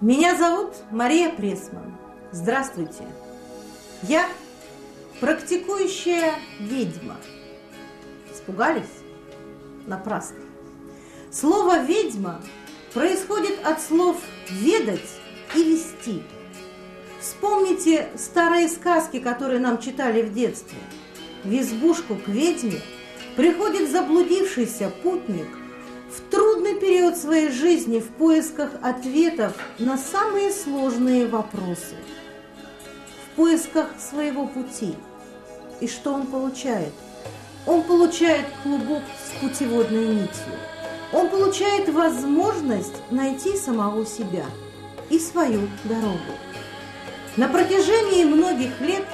Меня зовут Мария Пресман. Здравствуйте. Я практикующая ведьма. Испугались? Напрасно. Слово «ведьма» происходит от слов «ведать» и «вести». Вспомните старые сказки, которые нам читали в детстве. В избушку к ведьме приходит заблудившийся путник в трудный период своей жизни в поисках ответов на самые сложные вопросы, в поисках своего пути. И что он получает? Он получает клубок с путеводной нитью. Он получает возможность найти самого себя и свою дорогу. На протяжении многих лет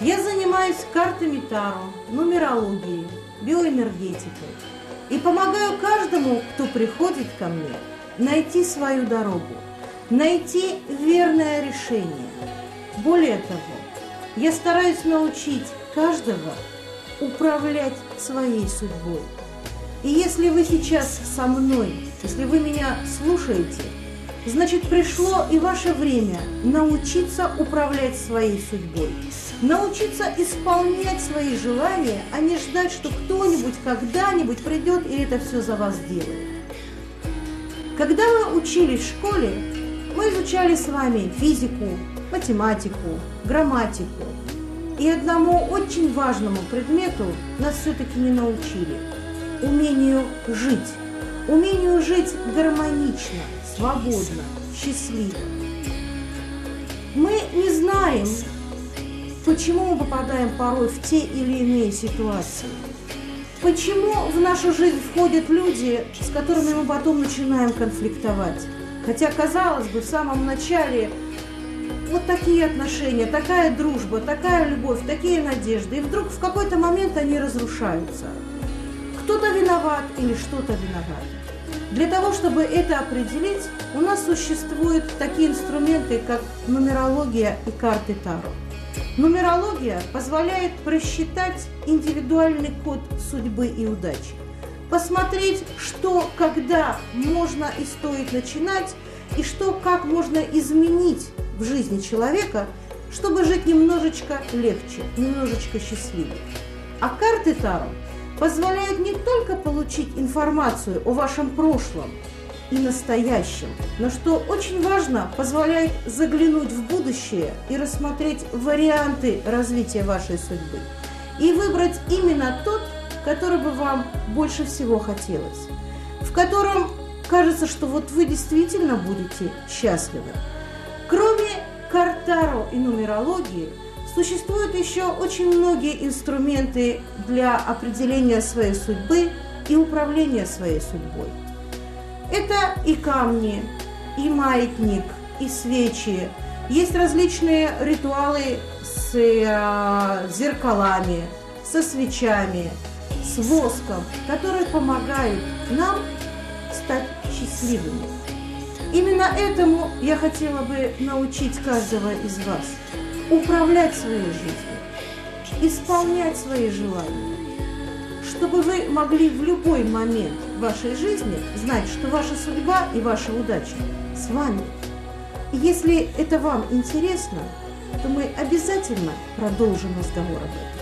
я занимаюсь картами Таро, нумерологией, биоэнергетикой и помогаю каждому, кто приходит ко мне, найти свою дорогу, найти верное решение. Более того, я стараюсь научить каждого управлять своей судьбой. И если вы сейчас со мной, если вы меня слушаете – Значит, пришло и ваше время научиться управлять своей судьбой, научиться исполнять свои желания, а не ждать, что кто-нибудь когда-нибудь придет и это все за вас сделает. Когда мы учились в школе, мы изучали с вами физику, математику, грамматику. И одному очень важному предмету нас все-таки не научили – умению жить. Умению жить гармонично – свободно, счастливо. Мы не знаем, почему мы попадаем порой в те или иные ситуации. Почему в нашу жизнь входят люди, с которыми мы потом начинаем конфликтовать. Хотя, казалось бы, в самом начале вот такие отношения, такая дружба, такая любовь, такие надежды. И вдруг в какой-то момент они разрушаются. Кто-то виноват или что-то виноват. Для того, чтобы это определить, у нас существуют такие инструменты, как нумерология и карты Таро. Нумерология позволяет просчитать индивидуальный код судьбы и удачи, посмотреть, что, когда можно и стоит начинать, и что, как можно изменить в жизни человека, чтобы жить немножечко легче, немножечко счастливее. А карты Таро позволяют не только получить информацию о вашем прошлом и настоящем, но что очень важно, позволяет заглянуть в будущее и рассмотреть варианты развития вашей судьбы и выбрать именно тот, который бы вам больше всего хотелось, в котором кажется, что вот вы действительно будете счастливы. Кроме Картаро и нумерологии – Существуют еще очень многие инструменты для определения своей судьбы и управления своей судьбой. Это и камни, и маятник, и свечи. Есть различные ритуалы с э, зеркалами, со свечами, с воском, которые помогают нам стать счастливыми. Именно этому я хотела бы научить каждого из вас – управлять своей жизнью, исполнять свои желания, чтобы вы могли в любой момент вашей жизни знать, что ваша судьба и ваша удача с вами. И если это вам интересно, то мы обязательно продолжим разговор об этом.